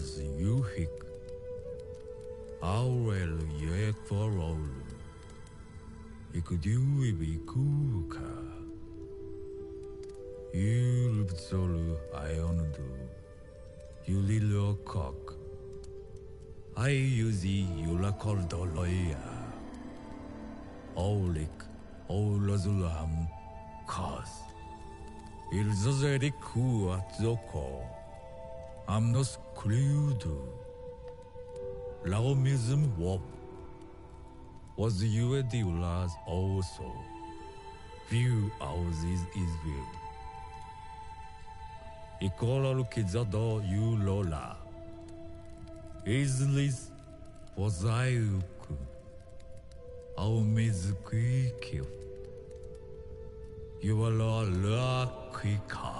was Yuhik. Aurel yek for all. Ikudu ibikuka. Yulbzolu iondu. Yulilo cock. I usi yulakol doloya. Aulik, Olazulam, Kaz. Ilzozeriku atzoko. Amnos kludu. Laomism wop. Was you diulas also. View houses is view. Ikolol kidzado you lola. Islis pozaiuku. Ao mezquikio. You are la kwika. Ursa,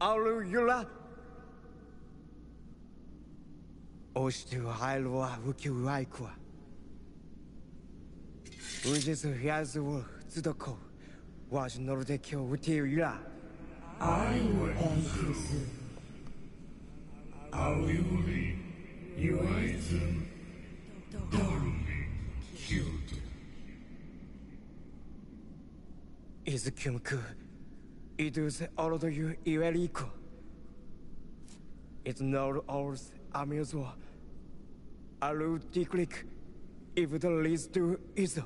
Alula. Ostu Hailwa Wuku Raikwa. Ujis Hyazu Tsuko was Nordekyo Wutiula. I will also. Auli, Yuaizen, Dorumi, Kyoto. Is Kyunku. Idus ordu iveriko. It's not ours amuso. it diklik. If the leads to iso.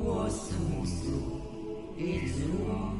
Wasu. wrong?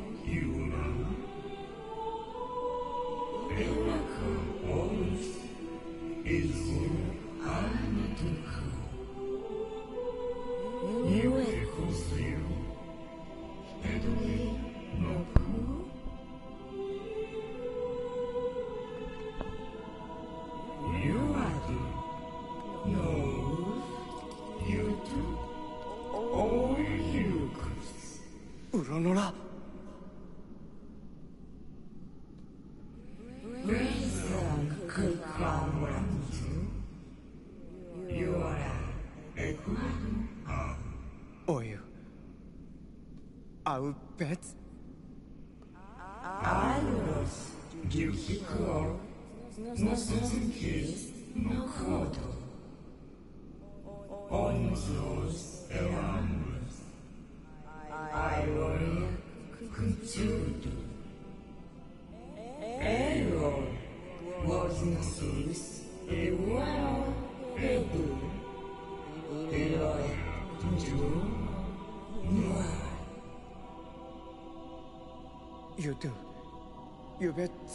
pet? Alos, do you call? No, no, no, no, no,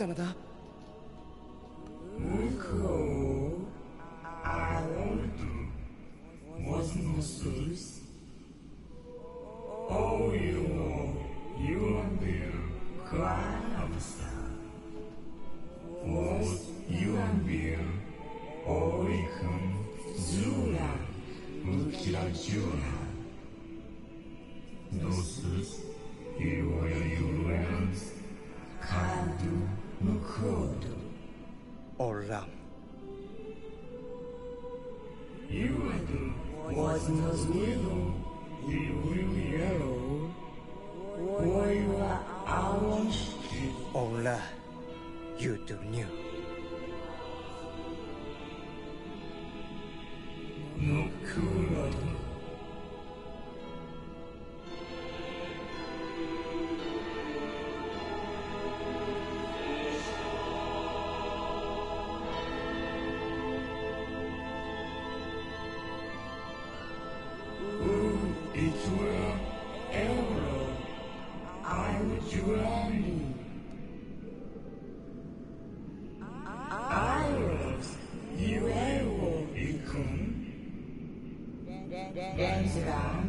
sana da. Randy. Iris, Yuewo Ikun, Denzra.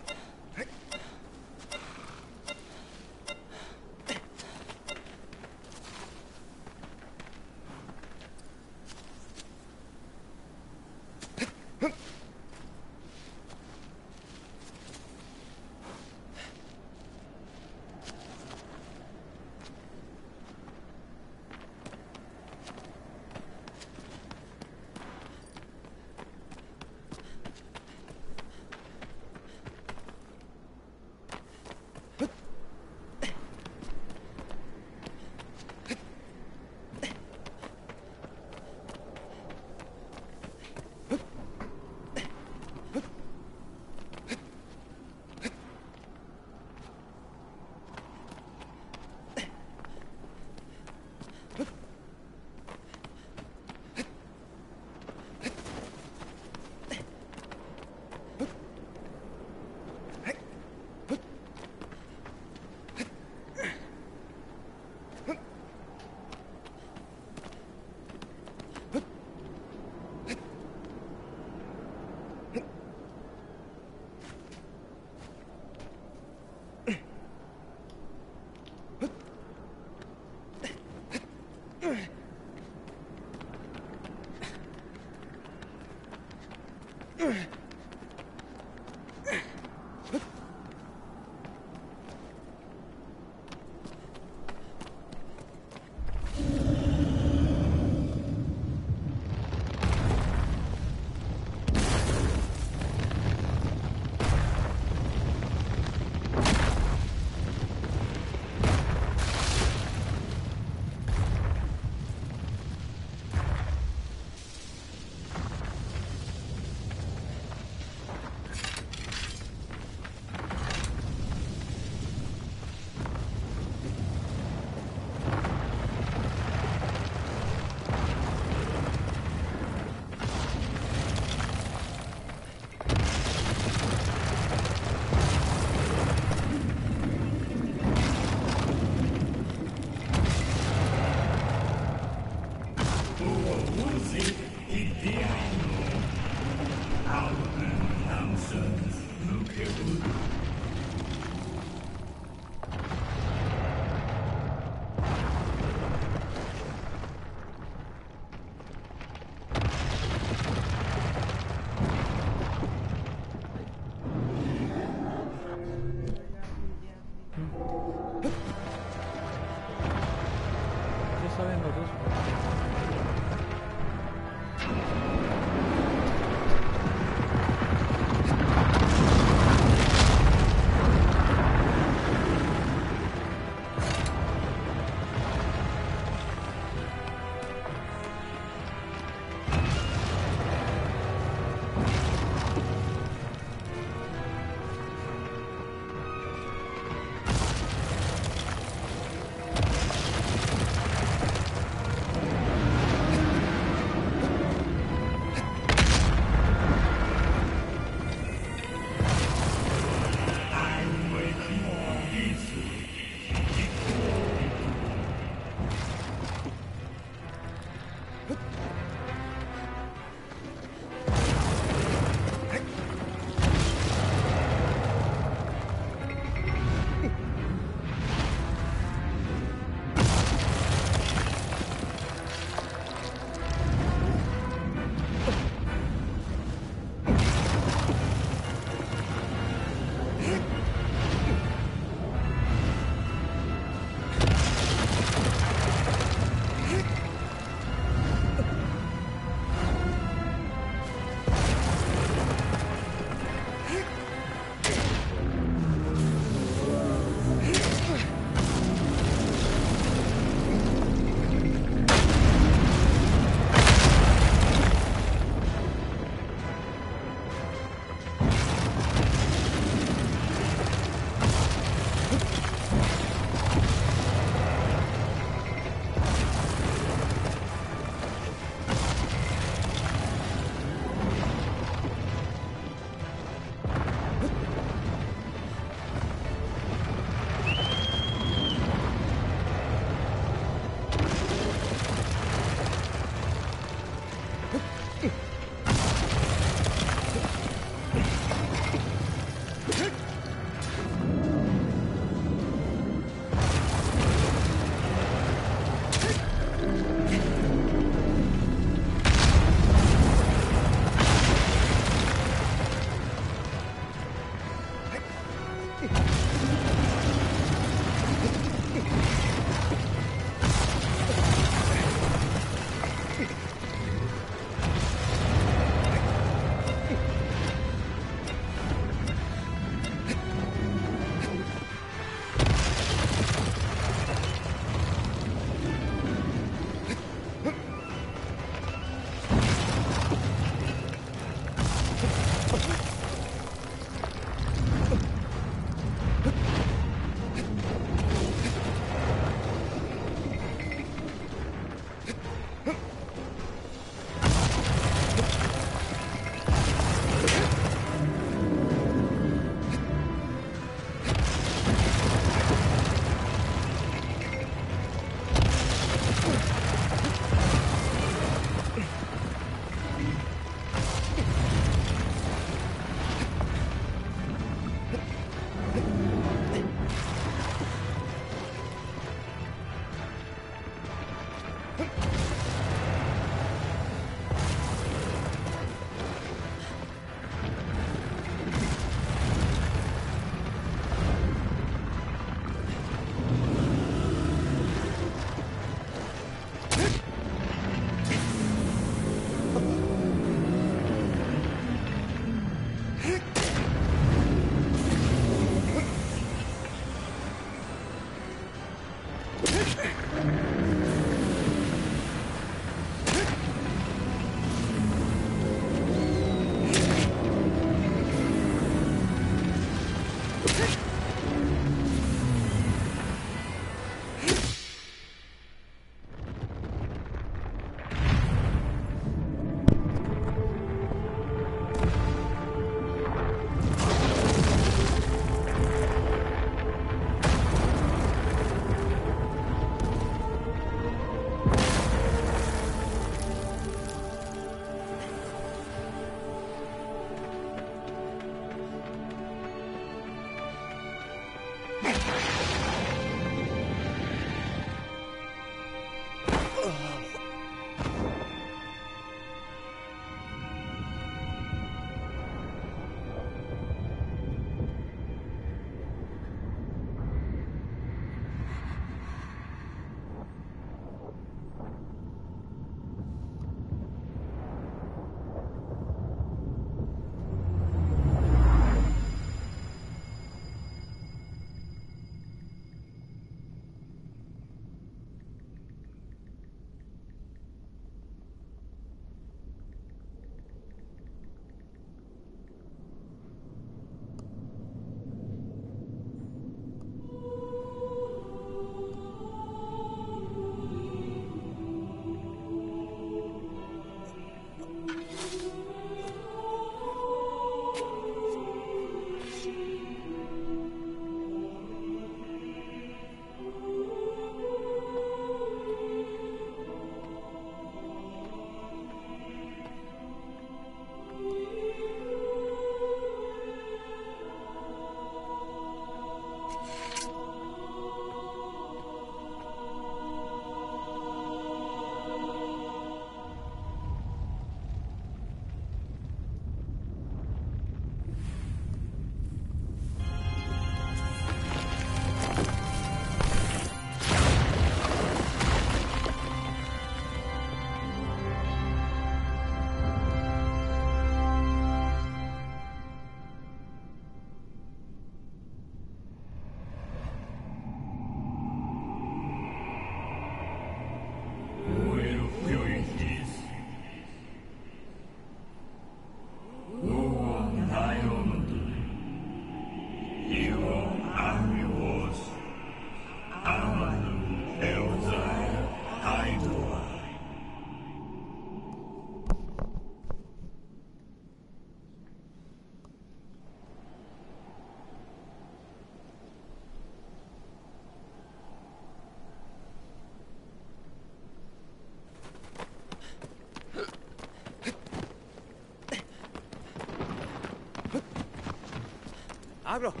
Pablo.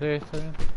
day, I mean.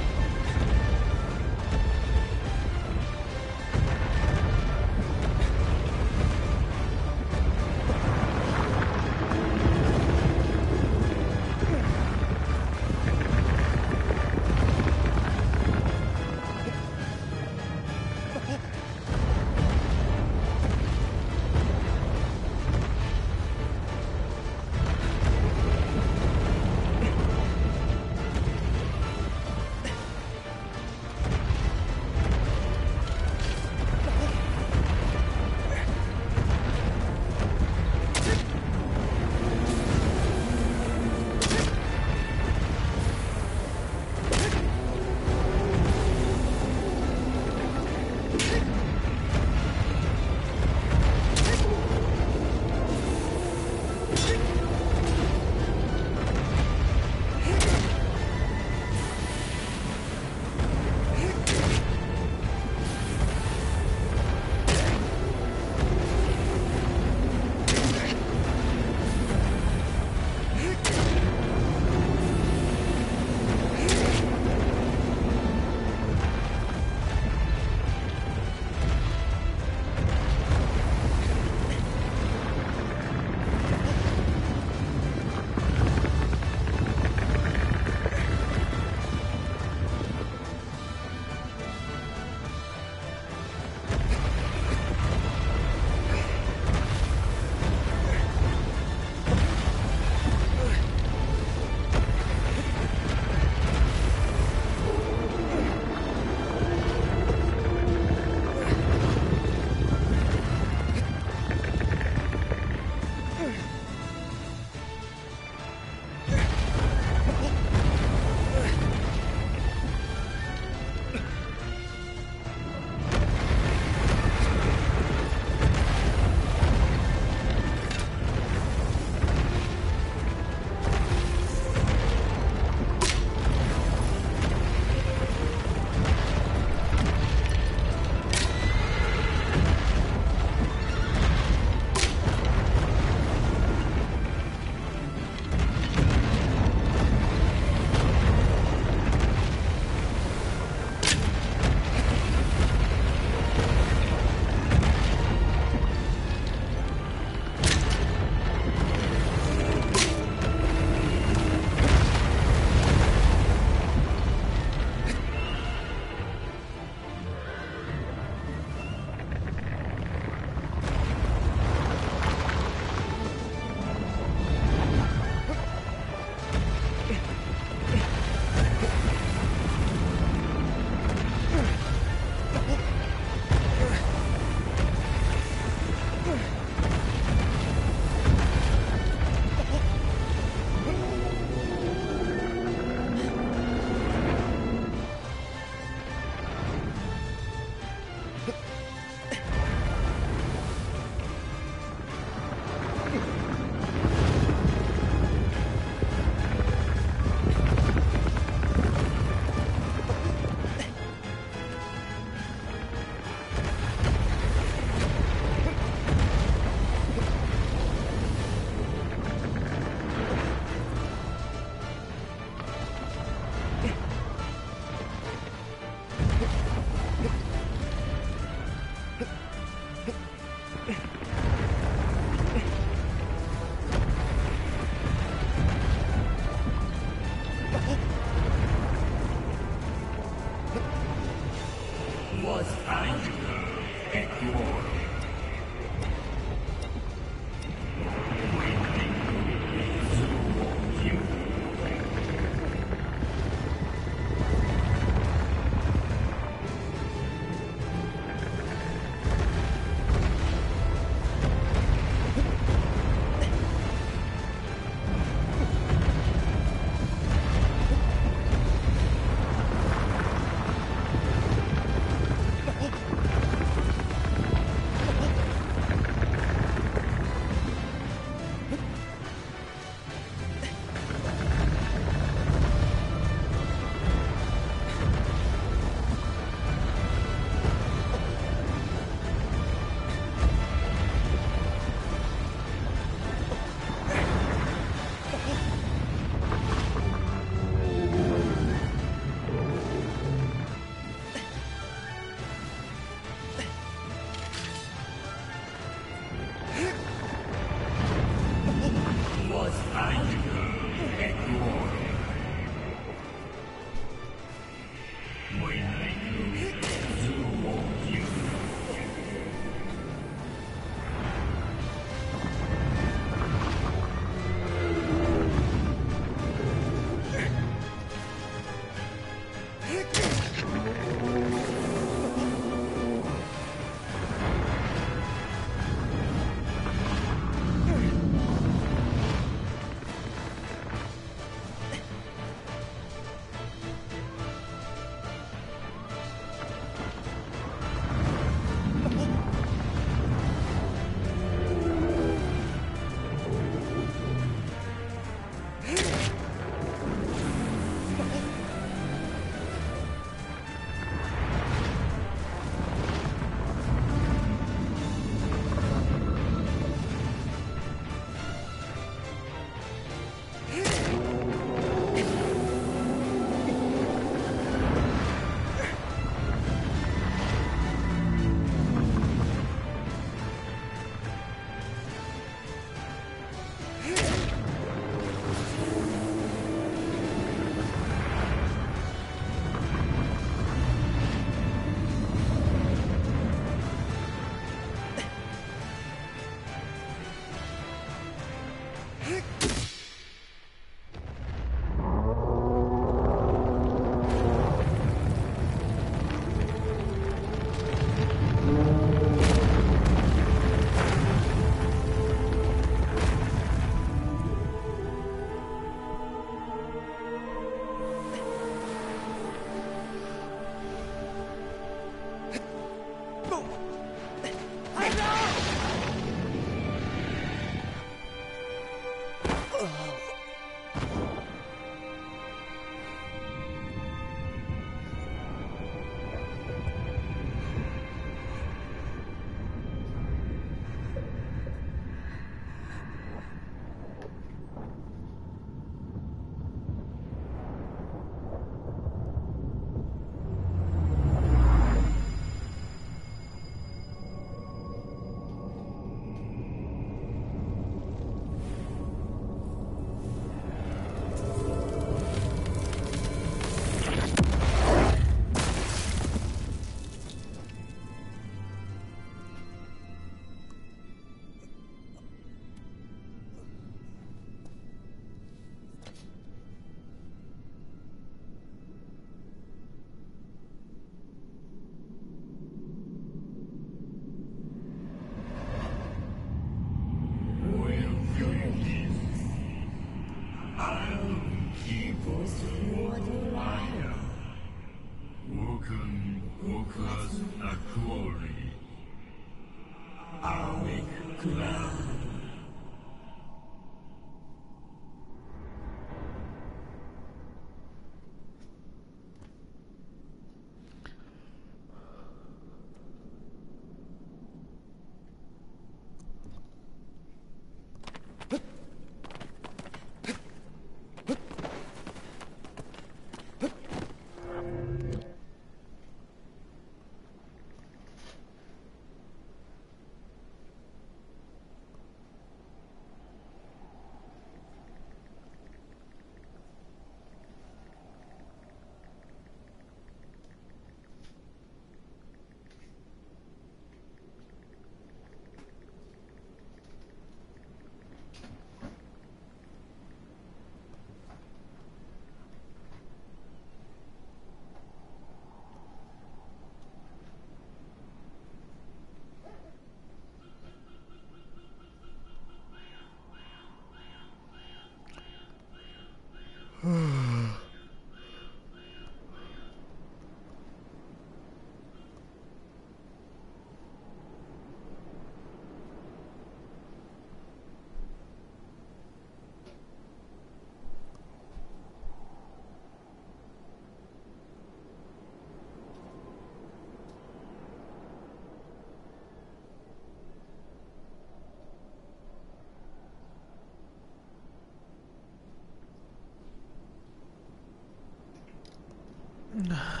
Abro.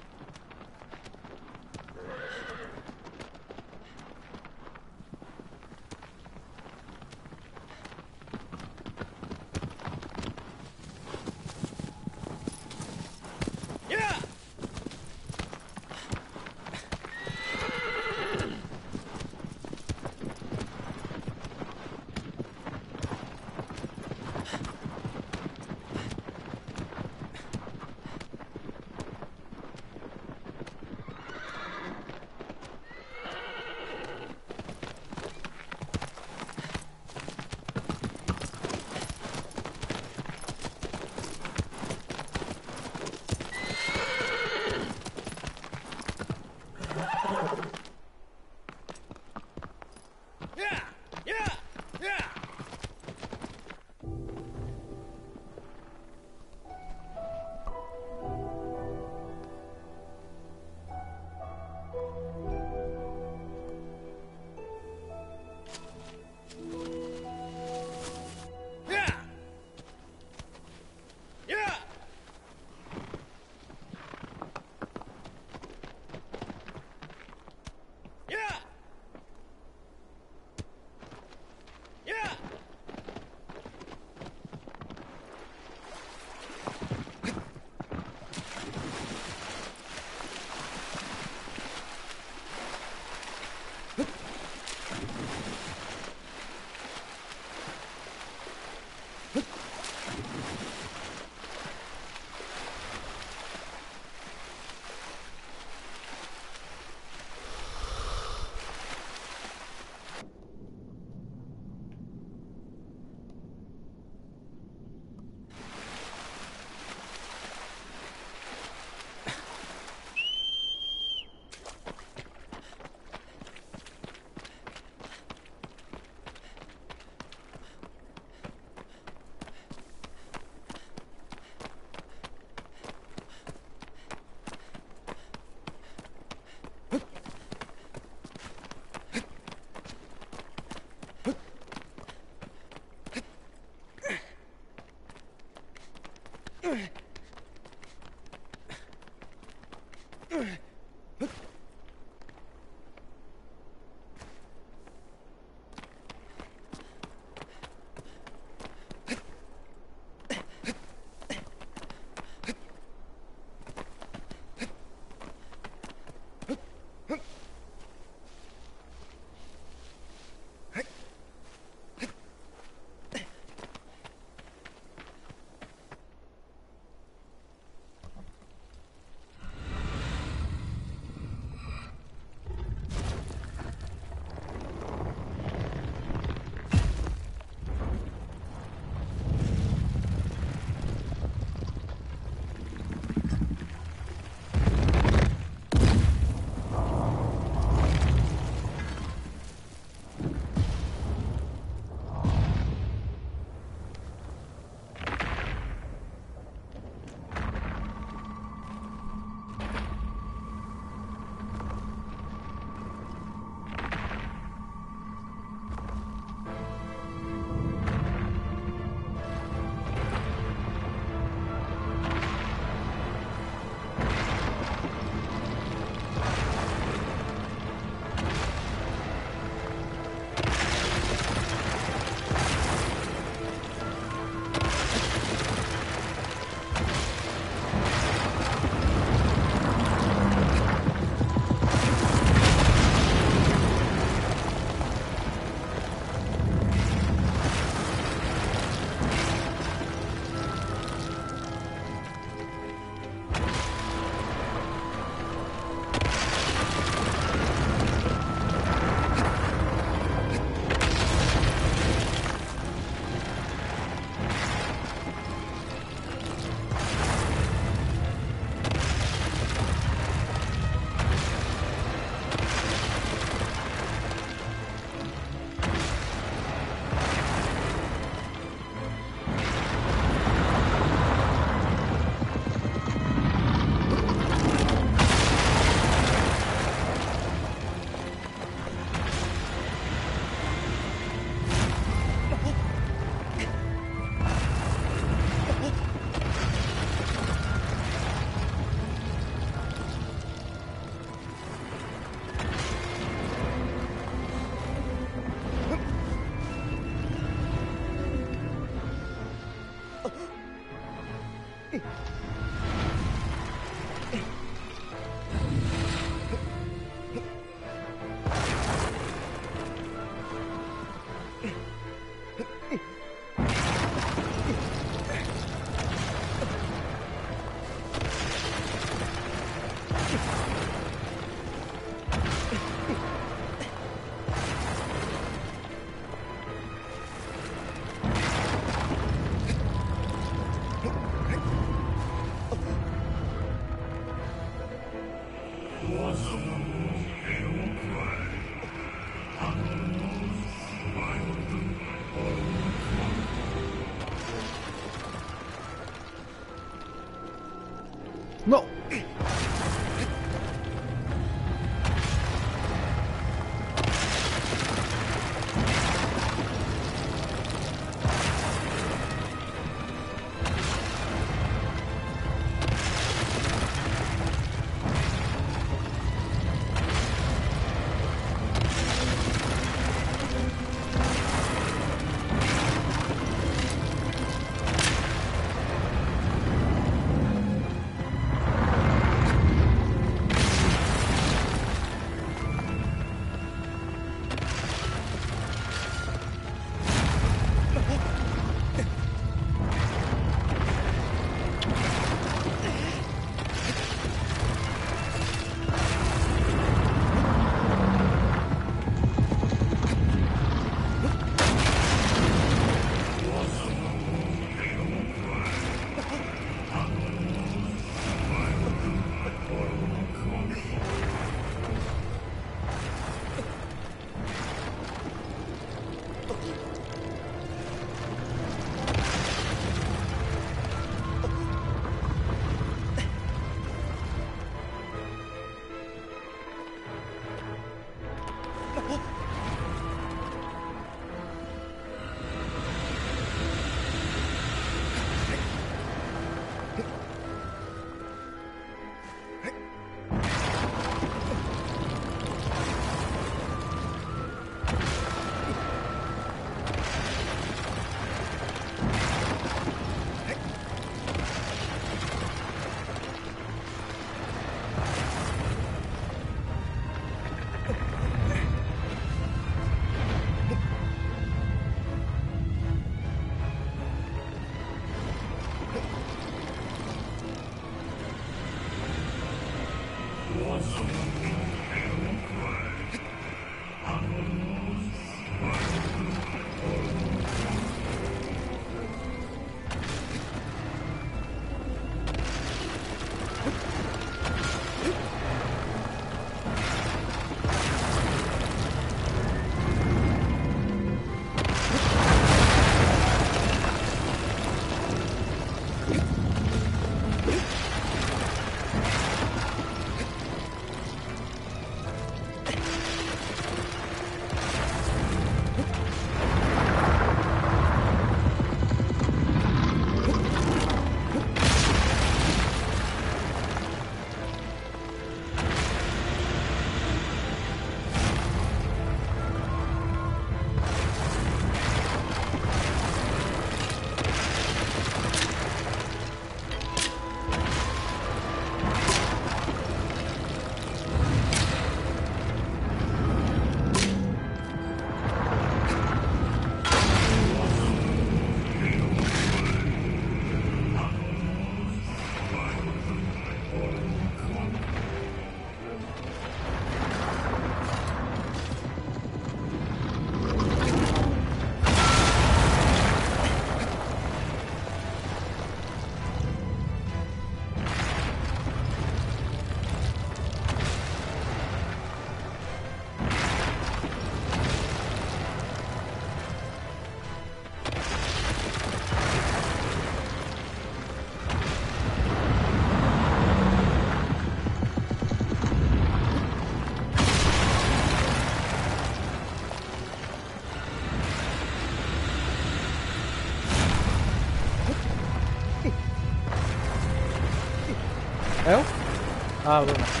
Ah, bueno.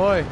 Boy.